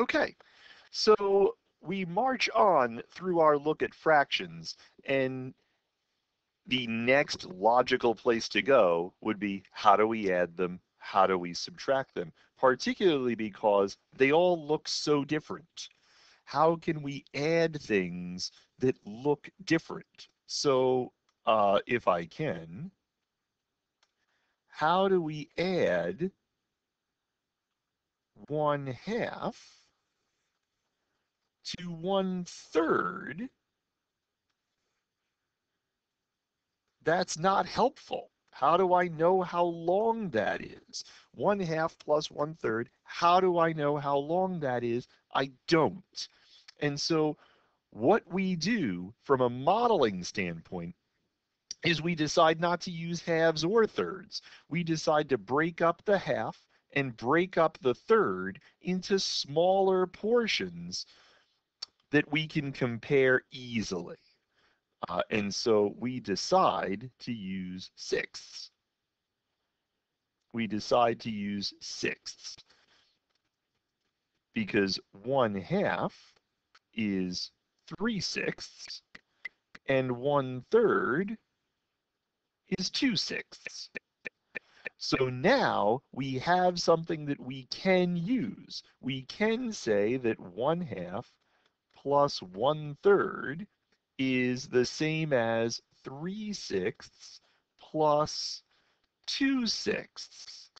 Okay, so we march on through our look at fractions, and the next logical place to go would be how do we add them? How do we subtract them? Particularly because they all look so different. How can we add things that look different? So uh, if I can, how do we add one half to one third, that's not helpful. How do I know how long that is? One half plus one third, how do I know how long that is? I don't. And so what we do from a modeling standpoint is we decide not to use halves or thirds. We decide to break up the half and break up the third into smaller portions that we can compare easily. Uh, and so we decide to use sixths. We decide to use sixths because one half is three sixths and one third is two sixths. So now we have something that we can use. We can say that one half plus one third is the same as three sixths plus two sixths.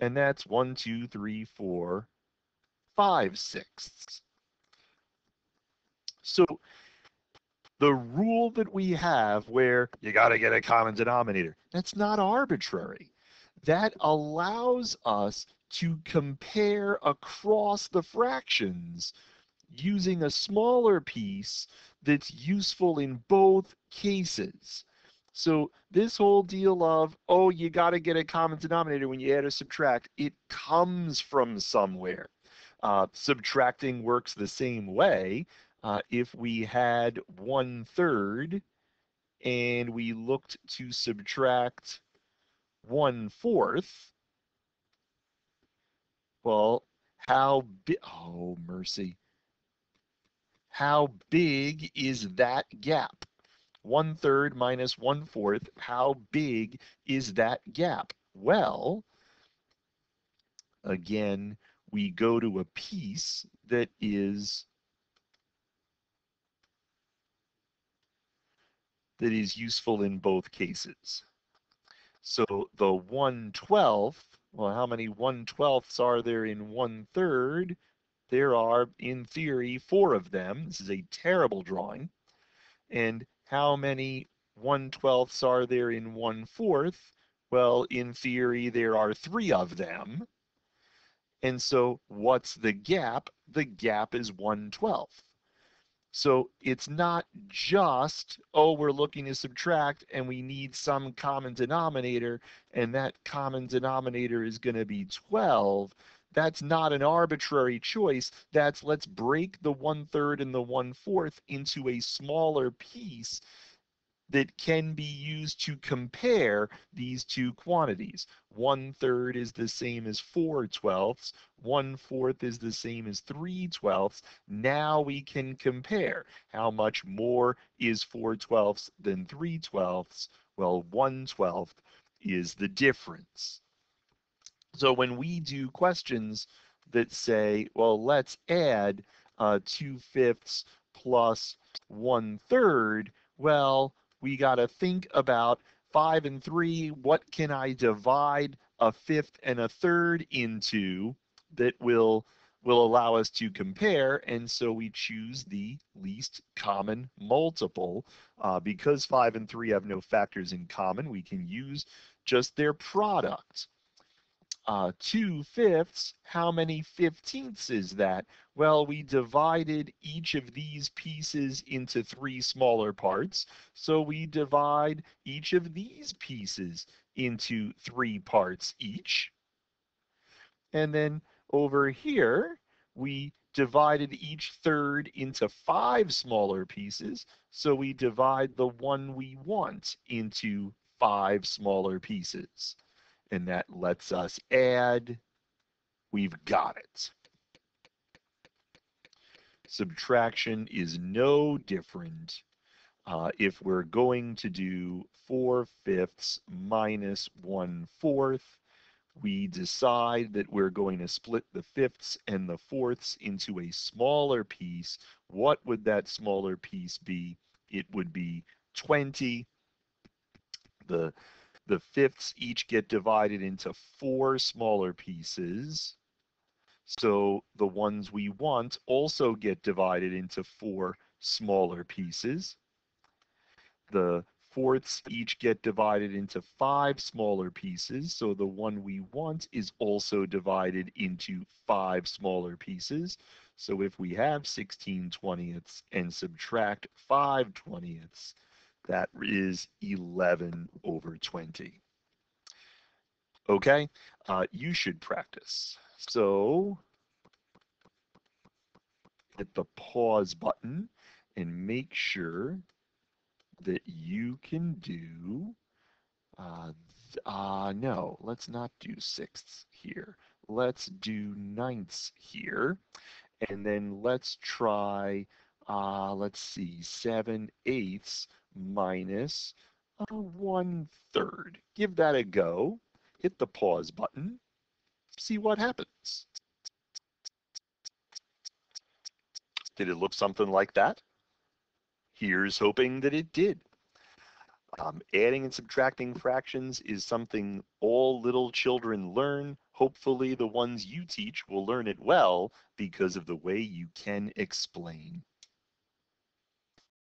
And that's one, two, three, four, five sixths. So the rule that we have where you got to get a common denominator, that's not arbitrary. That allows us to compare across the fractions using a smaller piece that's useful in both cases. So this whole deal of, oh, you got to get a common denominator when you add or subtract, it comes from somewhere. Uh, subtracting works the same way. Uh, if we had one third and we looked to subtract one fourth, well, how oh, mercy how big is that gap? One third minus one fourth, how big is that gap? Well, again, we go to a piece that is that is useful in both cases. So the 1 12th, well, how many 1 12ths are there in 1 third? There are, in theory, four of them. This is a terrible drawing. And how many 1 12ths are there in 1 fourth? Well, in theory, there are three of them. And so what's the gap? The gap is 1 12th. So it's not just, oh, we're looking to subtract and we need some common denominator, and that common denominator is going to be 12 that's not an arbitrary choice. That's let's break the one third and the one fourth into a smaller piece that can be used to compare these two quantities. One third is the same as four twelfths. One fourth is the same as three twelfths. Now we can compare how much more is four twelfths than three twelfths. Well, one twelfth is the difference. So when we do questions that say, well, let's add uh, 2 fifths plus 1 third, well, we got to think about 5 and 3. What can I divide a fifth and a third into that will will allow us to compare? And so we choose the least common multiple. Uh, because 5 and 3 have no factors in common we can use just their product uh, 2 fifths, how many fifteenths is that? Well, we divided each of these pieces into three smaller parts. So we divide each of these pieces into three parts each. And then over here, we divided each third into five smaller pieces. So we divide the one we want into five smaller pieces and that lets us add. We've got it. subtraction is no different uh, if we're going to do 4 fifths minus 1 fourth. We decide that we're going to split the fifths and the fourths into a smaller piece. What would that smaller piece be? It would be 20. The, the fifths each get divided into four smaller pieces. So the ones we want also get divided into four smaller pieces. The fourths each get divided into five smaller pieces. So the one we want is also divided into five smaller pieces. So if we have 16 twentieths and subtract 5 twentieths, that is 11 over 20. Okay, uh, you should practice. So hit the pause button and make sure that you can do, uh, uh, no, let's not do sixths here. Let's do ninths here. And then let's try, uh, let's see, seven eighths minus one third. Give that a go. Hit the pause button see what happens. Did it look something like that? Here's hoping that it did. Um, adding and subtracting fractions is something all little children learn. Hopefully the ones you teach will learn it well because of the way you can explain.